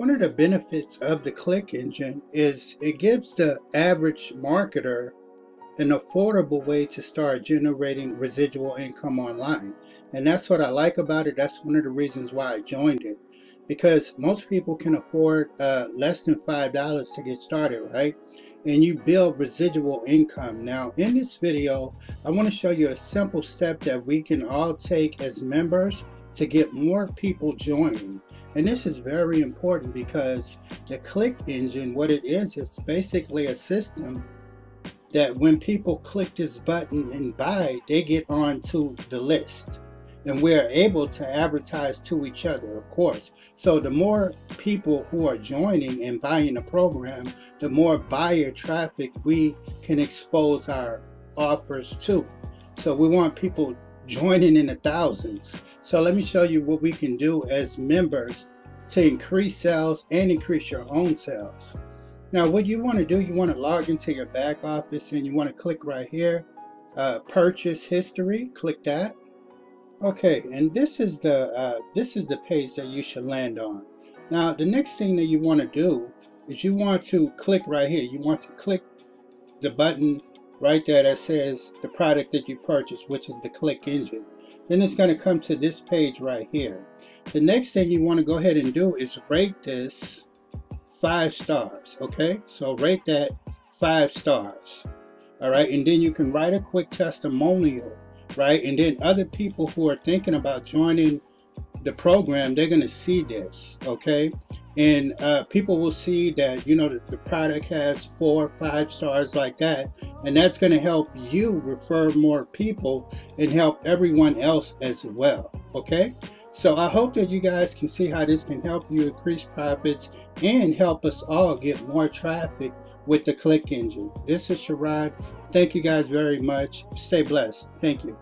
One of the benefits of the click engine is it gives the average marketer an affordable way to start generating residual income online. And that's what I like about it. That's one of the reasons why I joined it. Because most people can afford uh, less than $5 to get started, right? And you build residual income. Now, in this video, I want to show you a simple step that we can all take as members to get more people joining. And this is very important because the click engine, what it is, is basically a system that when people click this button and buy, they get onto the list. And we're able to advertise to each other, of course. So the more people who are joining and buying the program, the more buyer traffic we can expose our offers to. So we want people joining in the thousands. So let me show you what we can do as members to increase sales and increase your own sales. Now what you want to do, you want to log into your back office and you want to click right here, uh, purchase history, click that. Okay, and this is the uh, this is the page that you should land on. Now the next thing that you want to do is you want to click right here. You want to click the button right there that says the product that you purchased, which is the click engine. Then it's going to come to this page right here. The next thing you want to go ahead and do is rate this five stars, okay? So rate that five stars, all right? And then you can write a quick testimonial, right? And then other people who are thinking about joining the program, they're going to see this, okay? And uh, people will see that, you know, the, the product has four, five stars like that. And that's going to help you refer more people and help everyone else as well, okay? So I hope that you guys can see how this can help you increase profits and help us all get more traffic with the click engine. This is Sherrod. Thank you guys very much. Stay blessed. Thank you.